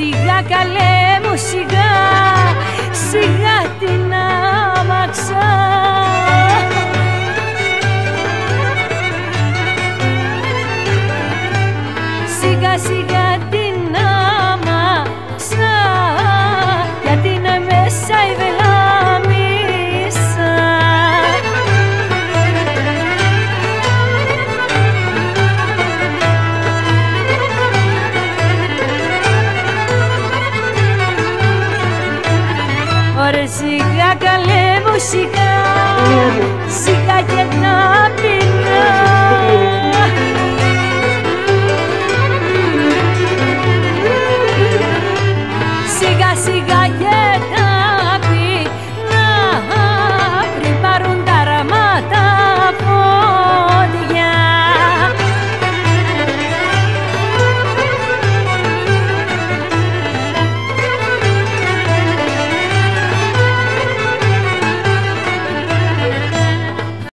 Σιγά καλέ μου σιγά Σιγά την άμαξα. Σιγά σιγά Ωρε σιγά καλέ μου σιγά. Σιγά και να πεινά. Σιγά σιγά